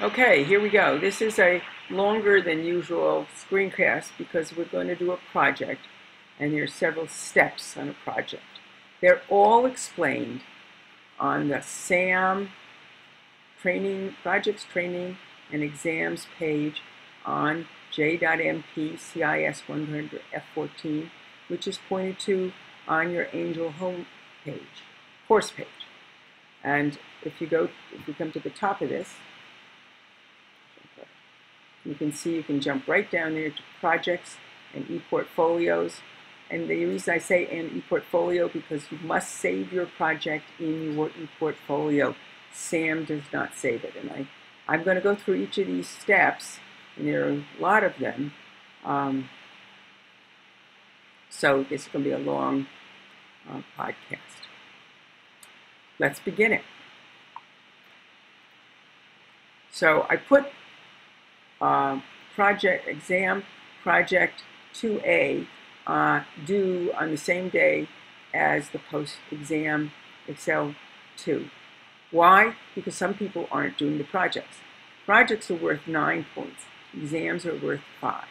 Okay, here we go. This is a longer than usual screencast because we're going to do a project and there are several steps on a project. They're all explained on the SAM training, projects training and exams page on j.mp CIS 100 F14, which is pointed to on your Angel home page, course page. And if you go, if you come to the top of this, you can see you can jump right down there to projects and e-portfolios. And the reason I say an e-portfolio because you must save your project in your e-portfolio. SAM does not save it. And I, I'm going to go through each of these steps, and there are a lot of them. Um, so this is going to be a long uh, podcast. Let's begin it. So I put uh, project exam project 2A uh, due on the same day as the post-exam Excel 2. Why? Because some people aren't doing the projects. Projects are worth 9 points. Exams are worth 5.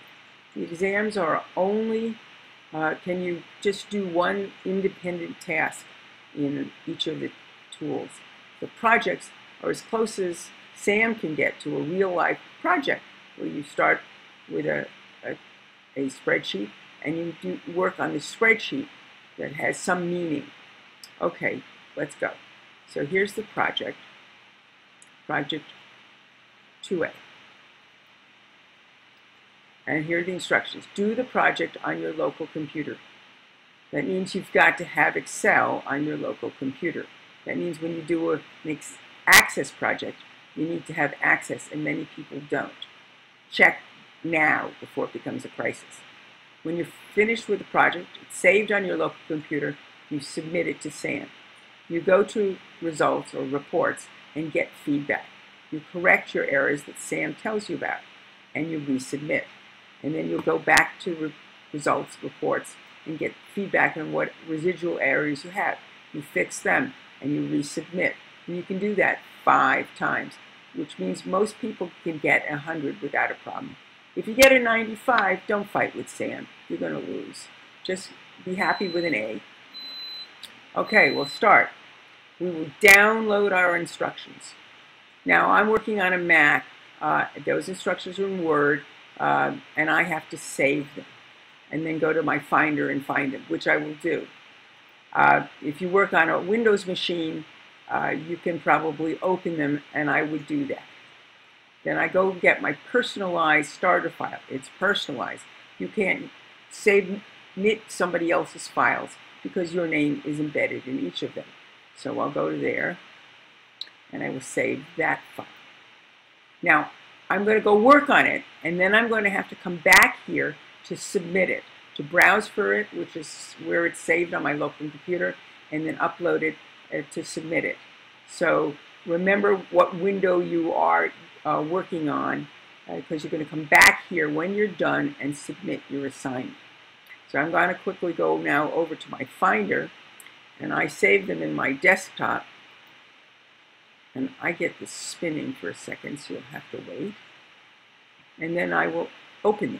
The exams are only, uh, can you just do one independent task in each of the tools. The projects are as close as SAM can get to a real life project where you start with a, a, a spreadsheet and you do work on the spreadsheet that has some meaning. Okay, let's go. So here's the project, project 2A. And here are the instructions. Do the project on your local computer. That means you've got to have Excel on your local computer. That means when you do a, an Access project, you need to have Access, and many people don't. Check now before it becomes a crisis. When you're finished with the project, it's saved on your local computer, you submit it to SAM. You go to results or reports and get feedback. You correct your errors that SAM tells you about, and you resubmit. And then you'll go back to re results, reports, and get feedback on what residual errors you have. You fix them, and you resubmit. And you can do that five times which means most people can get a 100 without a problem. If you get a 95, don't fight with SAM. You're going to lose. Just be happy with an A. Okay, we'll start. We will download our instructions. Now, I'm working on a Mac. Uh, those instructions are in Word, uh, and I have to save them and then go to my Finder and find them, which I will do. Uh, if you work on a Windows machine, uh, you can probably open them, and I would do that. Then I go get my personalized starter file. It's personalized. You can't save knit somebody else's files because your name is embedded in each of them. So I'll go to there, and I will save that file. Now, I'm going to go work on it, and then I'm going to have to come back here to submit it, to browse for it, which is where it's saved on my local computer, and then upload it uh, to submit it. So remember what window you are uh, working on because uh, you're going to come back here when you're done and submit your assignment. So I'm going to quickly go now over to my Finder and I save them in my desktop and I get this spinning for a second so you'll have to wait and then I will open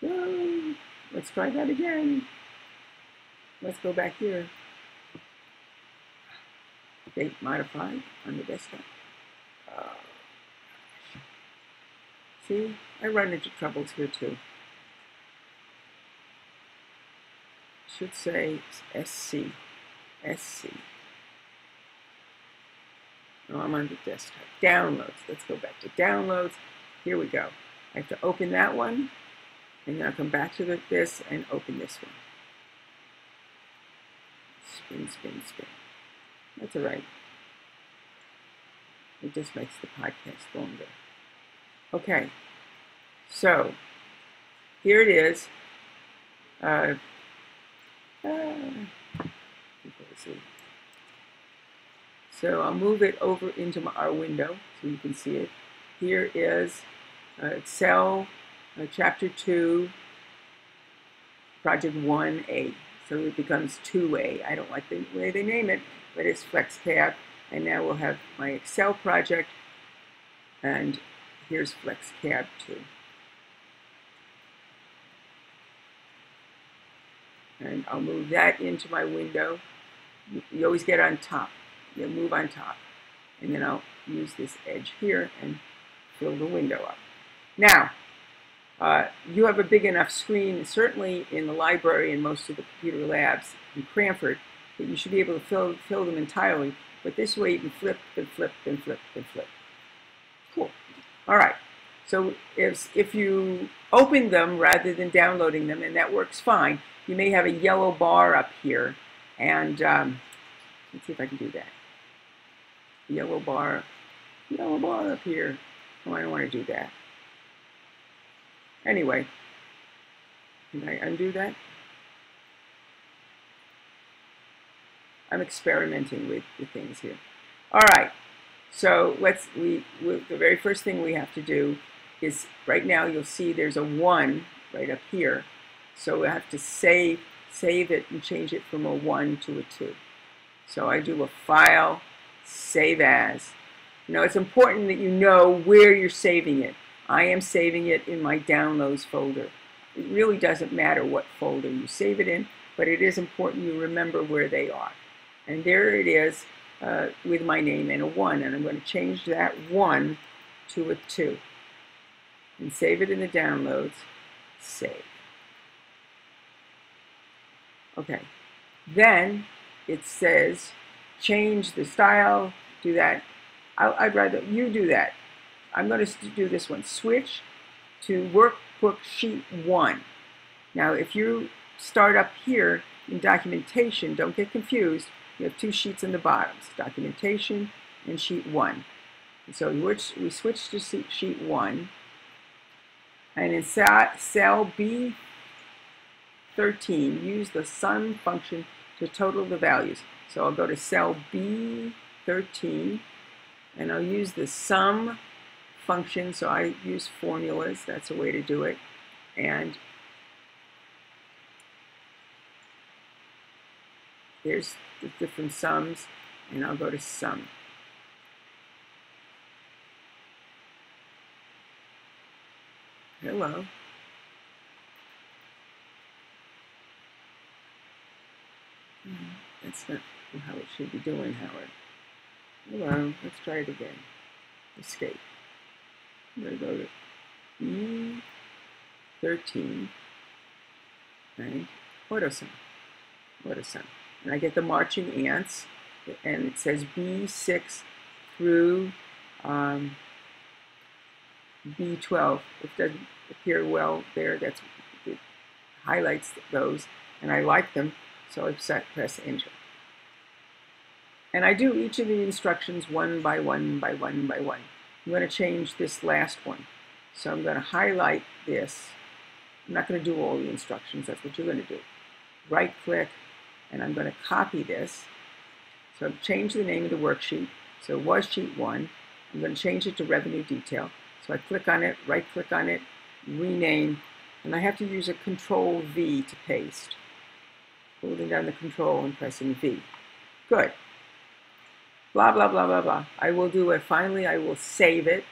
them. let's try that again. Let's go back here modified on the desktop. Uh, see, I run into troubles here too. Should say SC. SC. No, I'm on the desktop. Downloads. Let's go back to downloads. Here we go. I have to open that one, and then I'll come back to the, this and open this one. Spin, spin, spin. That's all right. It just makes the podcast longer. Okay, so here it is. Uh, uh, so I'll move it over into my, our window so you can see it. Here is uh, Excel uh, Chapter 2, Project 1A. So it becomes two-way. I don't like the way they name it, but it's FlexCap. And now we'll have my Excel project And here's FlexCAD 2. And I'll move that into my window. You always get on top. You move on top. And then I'll use this edge here and fill the window up. Now, uh, you have a big enough screen, certainly in the library and most of the computer labs in Cranford, that you should be able to fill, fill them entirely. But this way you can flip and flip and flip and flip. Cool. All right. So if, if you open them rather than downloading them, and that works fine, you may have a yellow bar up here. And um, let's see if I can do that. Yellow bar, yellow bar up here. Oh, I don't want to do that. Anyway, can I undo that? I'm experimenting with the things here. All right, so let's, we, we, the very first thing we have to do is, right now you'll see there's a one right up here. So we have to save, save it and change it from a one to a two. So I do a file, save as. Now it's important that you know where you're saving it. I am saving it in my downloads folder. It really doesn't matter what folder you save it in, but it is important you remember where they are. And there it is uh, with my name and a 1, and I'm going to change that 1 to a 2. And save it in the downloads. Save. Okay. Then it says change the style, do that. I, would rather you do that. I'm going to do this one. Switch to Workbook Sheet 1. Now, if you start up here in documentation, don't get confused. You have two sheets in the bottoms, documentation and sheet 1. so we switch to sheet 1. And in cell B13, use the sum function to total the values. So I'll go to cell B13 and I'll use the sum function, so I use formulas, that's a way to do it. And there's the different sums, and I'll go to sum. Hello. That's not how it should be doing, Howard. Hello, let's try it again. Escape. Going to go to E13, right? Autosum, autosum. And I get the marching ants, and it says B6 through um, B12. It doesn't appear well there. That's it highlights those, and I like them, so I press enter. And I do each of the instructions one by one by one by one. I'm going to change this last one. So I'm going to highlight this. I'm not going to do all the instructions. That's what you're going to do. Right click, and I'm going to copy this. So I've changed the name of the worksheet. So it was sheet one. I'm going to change it to revenue detail. So I click on it, right click on it, rename, and I have to use a control V to paste. Holding down the control and pressing V. Good blah, blah, blah, blah, blah. I will do it. Finally, I will save it.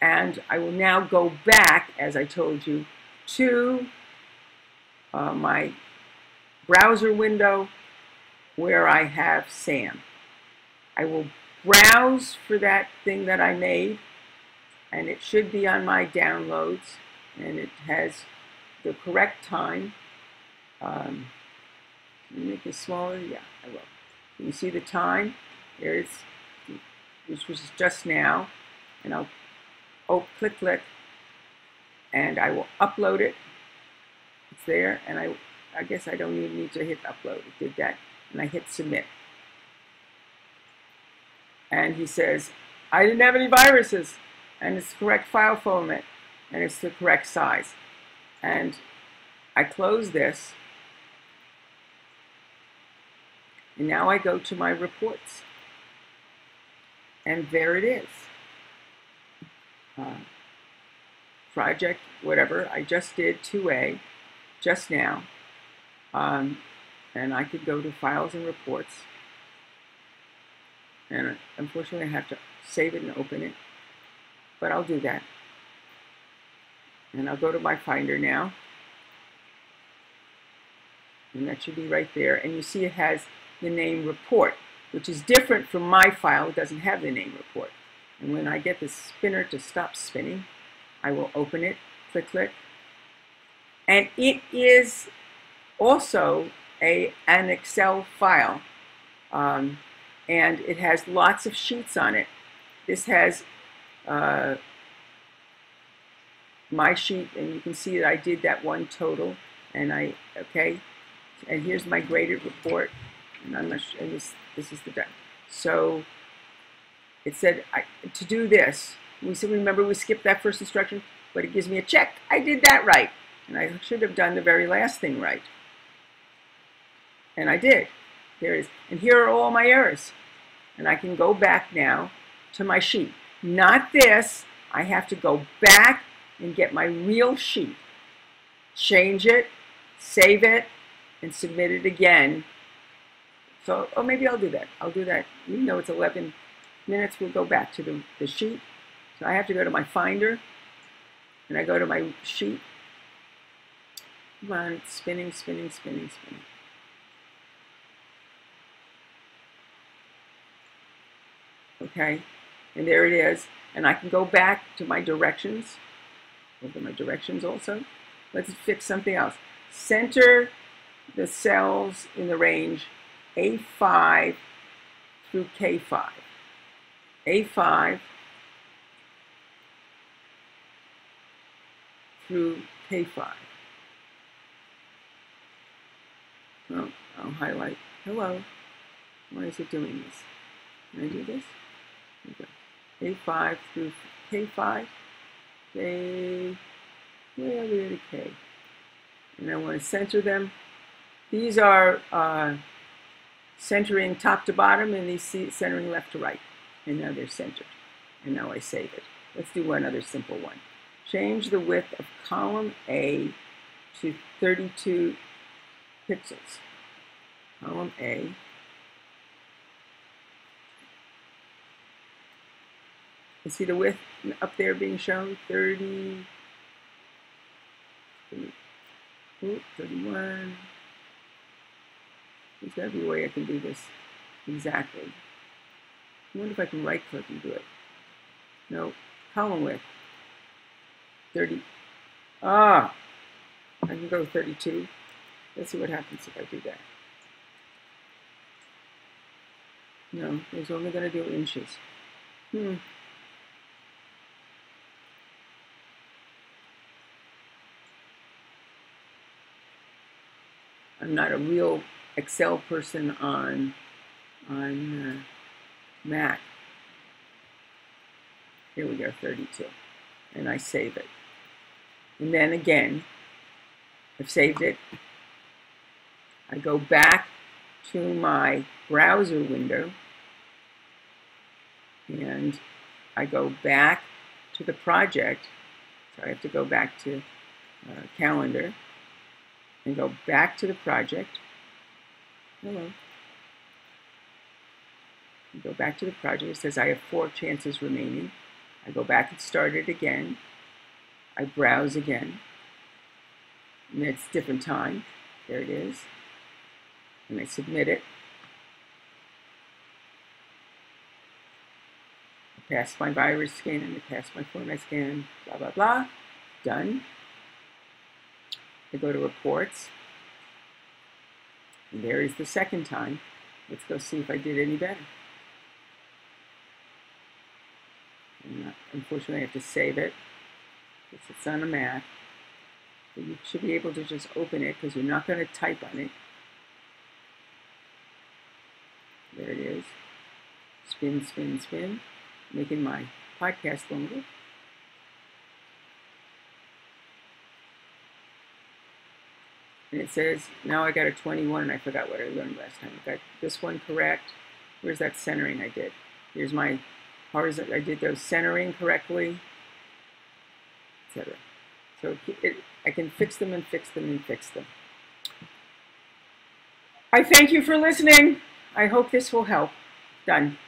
And I will now go back, as I told you, to uh, my browser window where I have SAM. I will browse for that thing that I made, and it should be on my downloads, and it has the correct time. Um, make it smaller? Yeah, I will. You see the time? it's which was just now. And I'll oh, click, click, and I will upload it. It's there, and I, I guess I don't even need to hit upload. It did that, and I hit submit. And he says, I didn't have any viruses, and it's the correct file format, and it's the correct size. And I close this, And now I go to my reports. And there it is. Uh, project, whatever, I just did 2A just now. Um, and I could go to files and reports. And unfortunately, I have to save it and open it. But I'll do that. And I'll go to my Finder now. And that should be right there. And you see it has the name report, which is different from my file. It doesn't have the name report. And when I get the spinner to stop spinning, I will open it, click, click. And it is also a, an Excel file. Um, and it has lots of sheets on it. This has uh, my sheet, and you can see that I did that one total, and I, okay, and here's my graded report, sure, and this, this is the done. So it said I, to do this, we said, remember we skipped that first instruction, but it gives me a check. I did that right, and I should have done the very last thing right. And I did. There is, and here are all my errors. And I can go back now to my sheet. Not this, I have to go back and get my real sheet, change it, save it, and submit it again. So, oh, maybe I'll do that. I'll do that. Even know it's 11 minutes, we'll go back to the, the sheet. So I have to go to my Finder, and I go to my sheet. Come on, it's spinning, spinning, spinning, spinning. Okay, and there it is. And I can go back to my directions. At my directions also. Let's fix something else. Center the cells in the range A5 through K5. A5 through K5. Well, I'll highlight. Hello. Why is it doing this? Can I do this? Okay. A5 through K5. K, where are we at K? And I want to center them. These are uh, centering top to bottom, and these centering left to right. And now they're centered. And now I save it. Let's do one other simple one. Change the width of column A to 32 pixels. Column A You see the width up there being shown, 30, 30 oh, 31. There's got to be a way I can do this exactly. I wonder if I can right click and do it. No, column width, 30. Ah, I can go 32. Let's see what happens if I do that. No, it's only going to do inches. Hmm. I'm not a real Excel person on on uh, Mac. Here we go, 32. And I save it. And then again, I've saved it. I go back to my browser window and I go back to the project. So I have to go back to uh, calendar and go back to the project. Hello. I Go back to the project. It says I have four chances remaining. I go back and start it again. I browse again. And it's different time. There it is. And I submit it. I pass my virus scan and I pass my format scan, blah, blah, blah. Done. I go to reports. And there is the second time. Let's go see if I did any better. Not, unfortunately, I have to save it because it's on a Mac. But you should be able to just open it because you're not going to type on it. There it is. Spin, spin, spin. Making my podcast longer. And it says, now I got a 21 and I forgot what I learned last time. I got this one correct. Where's that centering I did? Here's my horizontal, I did those centering correctly, etc. So it, I can fix them and fix them and fix them. I thank you for listening. I hope this will help. Done.